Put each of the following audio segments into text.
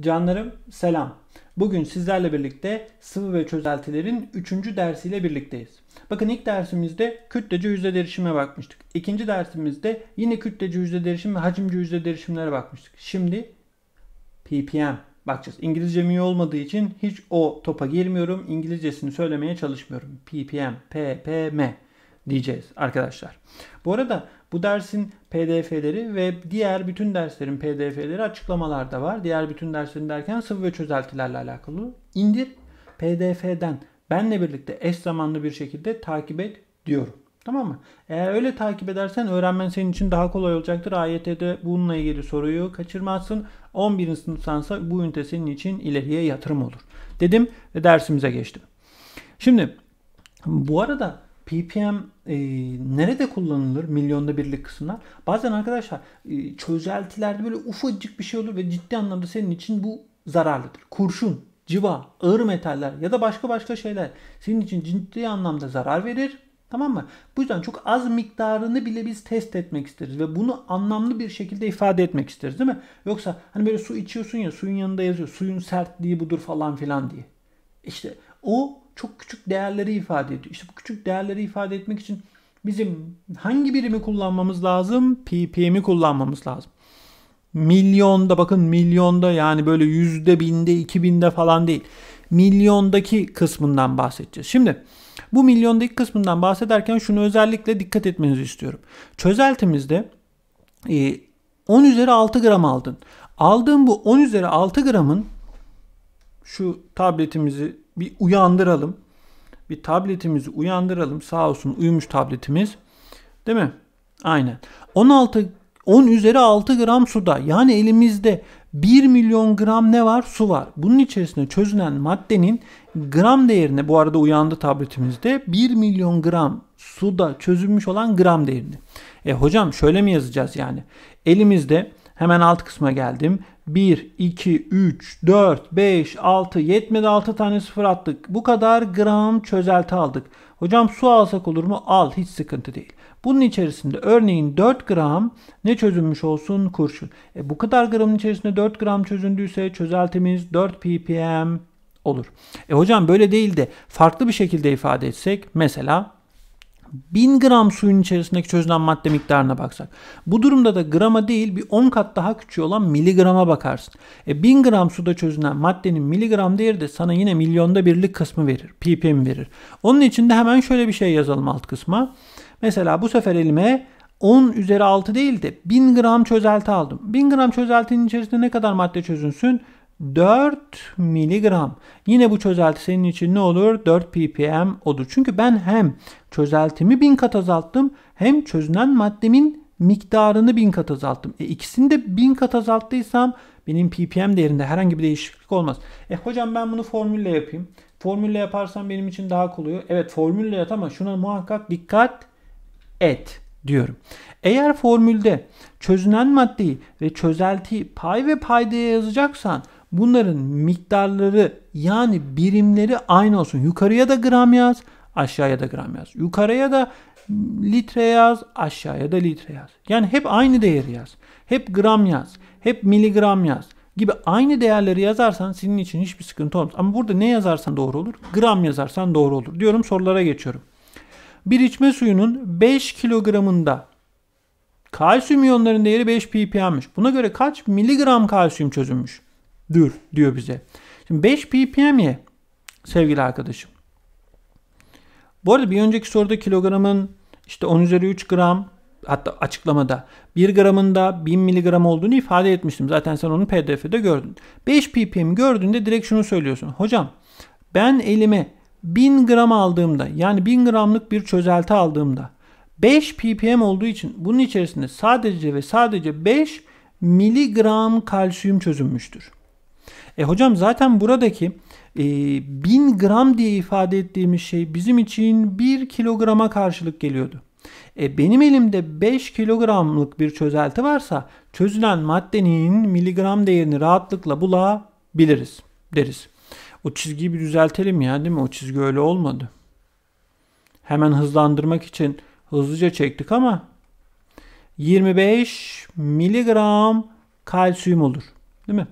Canlarım selam. Bugün sizlerle birlikte sıvı ve çözeltilerin 3. dersiyle birlikteyiz. Bakın ilk dersimizde kütlece yüzde derişime bakmıştık. İkinci dersimizde yine kütlece yüzde derişim ve hacimci yüzde derişimlere bakmıştık. Şimdi ppm bakacağız. İngilizcem iyi olmadığı için hiç o topa girmiyorum. İngilizcesini söylemeye çalışmıyorum. ppm, ppm diyeceğiz arkadaşlar. Bu arada bu dersin pdf'leri ve diğer bütün derslerin pdf'leri açıklamalarda var. Diğer bütün derslerin derken sıvı ve çözeltilerle alakalı. İndir pdf'den benle birlikte eş zamanlı bir şekilde takip et diyorum. Tamam mı? Eğer öyle takip edersen öğrenmen senin için daha kolay olacaktır. AYT'de bununla ilgili soruyu kaçırmazsın. 11. sınıfsansa bu ünite senin için ileriye yatırım olur. Dedim ve dersimize geçtim. Şimdi bu arada ppm e, nerede kullanılır milyonda birlik kısımlar? Bazen arkadaşlar e, çözeltilerde böyle ufacık bir şey olur ve ciddi anlamda senin için bu zararlıdır. Kurşun, civa, ağır metaller ya da başka başka şeyler senin için ciddi anlamda zarar verir. Tamam mı? Bu yüzden çok az miktarını bile biz test etmek isteriz ve bunu anlamlı bir şekilde ifade etmek isteriz değil mi? Yoksa hani böyle su içiyorsun ya suyun yanında yazıyor suyun sertliği budur falan filan diye. İşte o çok küçük değerleri ifade ediyor. İşte bu küçük değerleri ifade etmek için bizim hangi birimi kullanmamız lazım? ppm'i kullanmamız lazım. Milyonda bakın milyonda yani böyle yüzde binde iki binde falan değil. Milyondaki kısmından bahsedeceğiz. Şimdi bu milyondaki kısmından bahsederken şunu özellikle dikkat etmenizi istiyorum. Çözeltimizde 10 üzeri 6 gram aldın. Aldığım bu 10 üzeri 6 gramın şu tabletimizi bir uyandıralım. Bir tabletimizi uyandıralım. Sağ olsun uyumuş tabletimiz. Değil mi? Aynen. 16 10 üzeri 6 gram suda yani elimizde 1 milyon gram ne var? Su var. Bunun içerisinde çözünen maddenin gram değerine bu arada uyandı tabletimizde 1 milyon gram suda çözülmüş olan gram değerini. E hocam şöyle mi yazacağız yani? Elimizde hemen alt kısma geldim. 1, 2, 3, 4, 5, 6, yetmedi 6 tane sıfır attık. Bu kadar gram çözelti aldık. Hocam su alsak olur mu? Al hiç sıkıntı değil. Bunun içerisinde örneğin 4 gram ne çözülmüş olsun? Kurşun. E bu kadar gramın içerisinde 4 gram çözündüyse çözeltimiz 4 ppm olur. E hocam böyle değil de farklı bir şekilde ifade etsek mesela 1000 gram suyun içerisindeki çözülen madde miktarına baksak. Bu durumda da grama değil bir 10 kat daha küçük olan miligrama bakarsın. E 1000 gram suda çözülen maddenin miligram değeri de sana yine milyonda birlik kısmı verir. ppm verir. Onun için de hemen şöyle bir şey yazalım alt kısma. Mesela bu sefer elime 10 üzeri 6 değil de 1000 gram çözelti aldım. 1000 gram çözeltinin içerisinde ne kadar madde çözünsün? 4 miligram. Yine bu çözelti senin için ne olur? 4 ppm olur. Çünkü ben hem çözeltimi 1000 kat azalttım hem çözünen maddemin miktarını 1000 kat azalttım. E ikisini de 1000 kat azalttıysam benim ppm değerinde herhangi bir değişiklik olmaz. E hocam ben bunu formülle yapayım. Formülle yaparsam benim için daha kolay. Evet formülle yap ama şuna muhakkak dikkat et diyorum. Eğer formülde çözünen maddeyi ve çözeltiyi pay ve paydaya yazacaksan bunların miktarları yani birimleri aynı olsun. Yukarıya da gram yaz, aşağıya da gram yaz. Yukarıya da litre yaz, aşağıya da litre yaz. Yani hep aynı değeri yaz. Hep gram yaz, hep miligram yaz gibi aynı değerleri yazarsan senin için hiçbir sıkıntı olmaz. Ama burada ne yazarsan doğru olur? Gram yazarsan doğru olur. Diyorum sorulara geçiyorum. Bir içme suyunun 5 kilogramında kalsiyum iyonlarının değeri 5 ppm'miş. Buna göre kaç miligram kalsiyum çözülmüş? Dur diyor bize. Şimdi 5 ppm'ye sevgili arkadaşım. Bu arada bir önceki soruda kilogramın işte 10 üzeri 3 gram hatta açıklamada 1 gramında 1000 miligram olduğunu ifade etmiştim. Zaten sen onu pdf'de gördün. 5 ppm gördüğünde direkt şunu söylüyorsun. Hocam ben elime 1000 gram aldığımda yani 1000 gramlık bir çözelti aldığımda 5 ppm olduğu için bunun içerisinde sadece ve sadece 5 miligram kalsiyum çözünmüştür. E hocam zaten buradaki e, 1000 gram diye ifade ettiğimiz şey bizim için 1 kilograma karşılık geliyordu. E benim elimde 5 kilogramlık bir çözelti varsa çözülen maddenin miligram değerini rahatlıkla bulabiliriz deriz. O çizgiyi bir düzeltelim ya değil mi? O çizgi öyle olmadı. Hemen hızlandırmak için hızlıca çektik ama 25 miligram kalsiyum olur. Değil mi?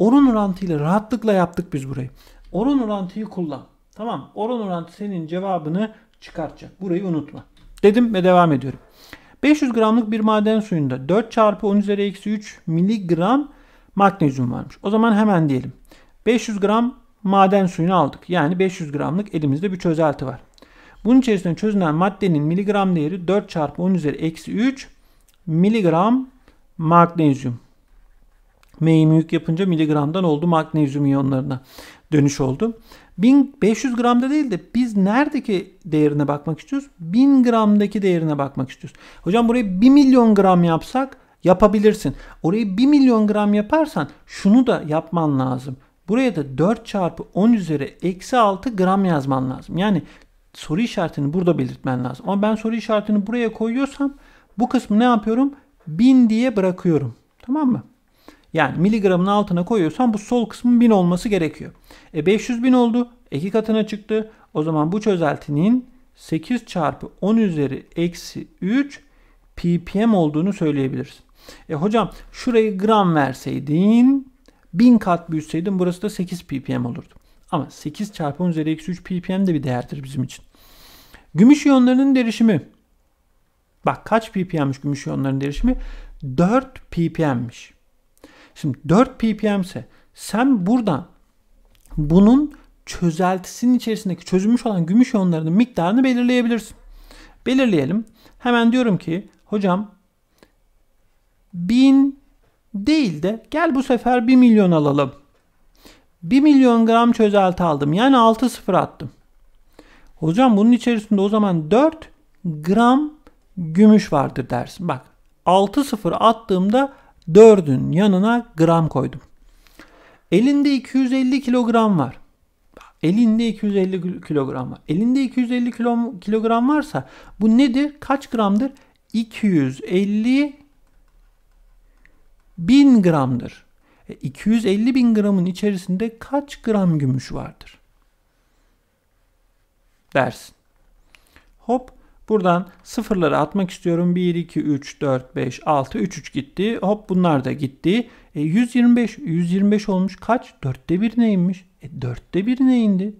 Oran orantıyla rahatlıkla yaptık biz burayı. Oran orantıyı kullan. Tamam. Oran orantı senin cevabını çıkartacak. Burayı unutma. Dedim ve devam ediyorum. 500 gramlık bir maden suyunda 4 çarpı 10 üzeri eksi 3 miligram magnezyum varmış. O zaman hemen diyelim. 500 gram maden suyunu aldık. Yani 500 gramlık elimizde bir çözelti var. Bunun içerisinde çözünen maddenin miligram değeri 4 çarpı 10 üzeri eksi 3 miligram magnezyum. M'yi büyük yapınca miligramdan oldu magnezyum iyonlarına dönüş oldu. 1500 gramda değil de biz neredeki değerine bakmak istiyoruz? 1000 gramdaki değerine bakmak istiyoruz. Hocam burayı 1 milyon gram yapsak yapabilirsin. Orayı 1 milyon gram yaparsan şunu da yapman lazım. Buraya da 4 çarpı 10 üzeri eksi 6 gram yazman lazım. Yani soru işaretini burada belirtmen lazım. Ama ben soru işaretini buraya koyuyorsam bu kısmı ne yapıyorum? 1000 diye bırakıyorum. Tamam mı? Yani miligramın altına koyuyorsam bu sol kısmın 1000 olması gerekiyor. E 500 bin oldu. 2 katına çıktı. O zaman bu çözeltinin 8 çarpı 10 üzeri eksi 3 ppm olduğunu söyleyebiliriz. E hocam şurayı gram verseydin 1000 kat büyütseydin burası da 8 ppm olurdu. Ama 8 çarpı 10 üzeri eksi 3 ppm de bir değerdir bizim için. Gümüş iyonlarının derişimi. Bak kaç ppm'miş gümüş iyonlarının derişimi? 4 ppm'miş. Şimdi 4 ppm ise sen buradan bunun çözeltisinin içerisindeki çözülmüş olan gümüş iyonlarının miktarını belirleyebilirsin. Belirleyelim. Hemen diyorum ki hocam 1000 değil de gel bu sefer 1 milyon alalım. 1 milyon gram çözelti aldım. Yani 6 sıfır attım. Hocam bunun içerisinde o zaman 4 gram gümüş vardır dersin. Bak 6 sıfır attığımda 4'ün yanına gram koydum. Elinde 250 kilogram var. Elinde 250 kilogram var. Elinde 250 kilo, kilogram varsa bu nedir? Kaç gramdır? 250 bin gramdır. 250 e, bin gramın içerisinde kaç gram gümüş vardır? Dersin. Hop buradan sıfırları atmak istiyorum. 1, 2, 3, 4, 5, 6, 3, 3 gitti. Hop bunlar da gitti. E, 125, 125 olmuş. Kaç? Dörtte birine inmiş. E, dörtte birine indi.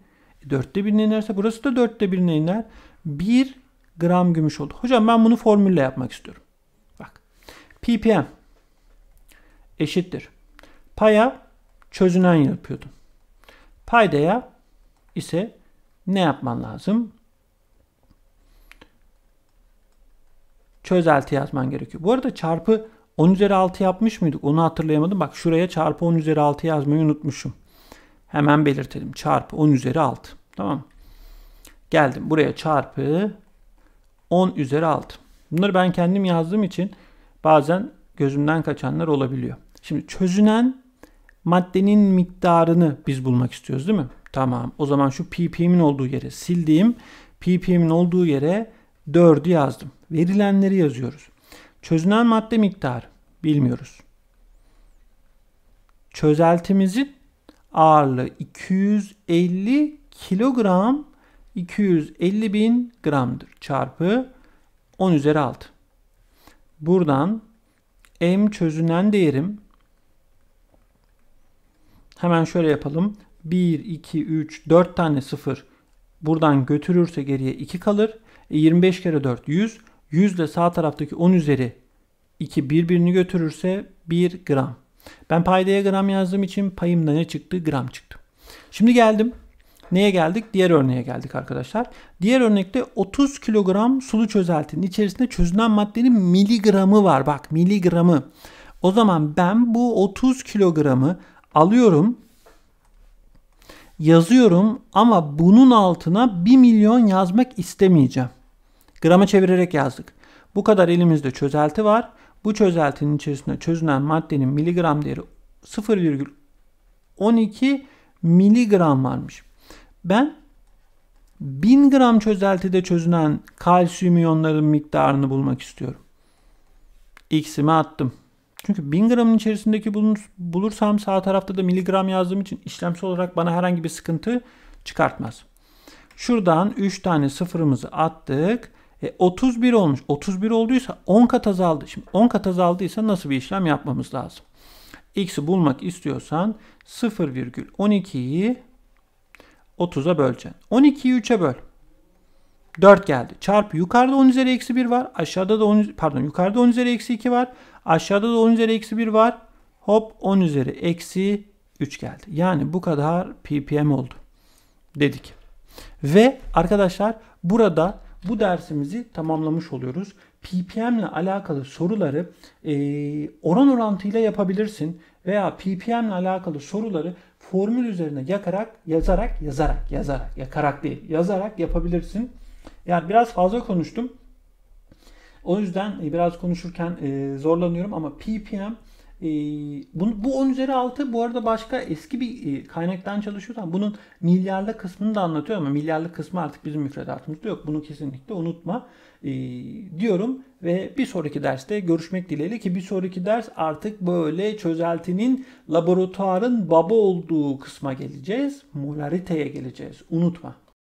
E, dörtte birine inerse burası da dörtte birine iner. 1 gram gümüş oldu. Hocam ben bunu formülle yapmak istiyorum. Bak. ppm eşittir. Paya çözünen yapıyordum. Paydaya ise ne yapman lazım? Çözelti yazman gerekiyor. Bu arada çarpı 10 üzeri 6 yapmış mıydık? Onu hatırlayamadım. Bak şuraya çarpı 10 üzeri 6 yazmayı unutmuşum. Hemen belirtelim. Çarpı 10 üzeri 6. Tamam Geldim buraya çarpı 10 üzeri 6. Bunları ben kendim yazdığım için bazen gözümden kaçanlar olabiliyor. Şimdi çözünen maddenin miktarını biz bulmak istiyoruz değil mi? Tamam. O zaman şu ppm'in olduğu yere sildiğim ppm'in olduğu yere 4'ü yazdım. Verilenleri yazıyoruz. Çözünen madde miktarı bilmiyoruz. Çözeltimizin ağırlığı 250 kilogram 250 bin gramdır. Çarpı 10 üzeri 6. Buradan M çözünen değerim Hemen şöyle yapalım. 1, 2, 3, 4 tane 0 buradan götürürse geriye 2 kalır. E 25 kere 4 100. 100 ile sağ taraftaki 10 üzeri 2 birbirini götürürse 1 gram. Ben paydaya gram yazdığım için payımda ne çıktı? Gram çıktı. Şimdi geldim. Neye geldik? Diğer örneğe geldik arkadaşlar. Diğer örnekte 30 kilogram sulu çözeltinin içerisinde çözünen maddenin miligramı var. Bak miligramı. O zaman ben bu 30 kilogramı alıyorum yazıyorum ama bunun altına 1 milyon yazmak istemeyeceğim. Grama çevirerek yazdık. Bu kadar elimizde çözelti var. Bu çözeltinin içerisinde çözünen maddenin miligram değeri 0,12 miligram varmış. Ben 1000 gram çözeltide çözünen kalsiyum iyonlarının miktarını bulmak istiyorum. X'imi attım. Çünkü 1000 gramın içerisindeki bulursam sağ tarafta da miligram yazdığım için işlemsel olarak bana herhangi bir sıkıntı çıkartmaz. Şuradan 3 tane sıfırımızı attık. E, 31 olmuş. 31 olduysa 10 kat azaldı. Şimdi 10 kat azaldıysa nasıl bir işlem yapmamız lazım? X'i bulmak istiyorsan 0,12'yi 30'a böleceksin. 12'yi 3'e böl. 4 geldi. Çarpı yukarıda 10 üzeri eksi 1 var. Aşağıda da 10 pardon yukarıda 10 üzeri eksi 2 var. Aşağıda da 10 üzeri eksi 1 var. Hop 10 üzeri eksi 3 geldi. Yani bu kadar ppm oldu. Dedik. Ve arkadaşlar burada bu dersimizi tamamlamış oluyoruz. ppm ile alakalı soruları e, oran orantıyla yapabilirsin. Veya ppm ile alakalı soruları formül üzerine yakarak, yazarak, yazarak, yazarak, yakarak değil, yazarak yapabilirsin. Yani biraz fazla konuştum. O yüzden e, biraz konuşurken e, zorlanıyorum ama ppm e, bu, bu 10 üzeri 6 bu arada başka eski bir kaynaktan çalışıyorsan bunun milyarlık kısmını da anlatıyor ama milyarlık kısmı artık bizim müfredatımızda yok. Bunu kesinlikle unutma diyorum ve bir sonraki derste görüşmek dileğiyle ki bir sonraki ders artık böyle çözeltinin laboratuvarın baba olduğu kısma geleceğiz. Molariteye geleceğiz. Unutma.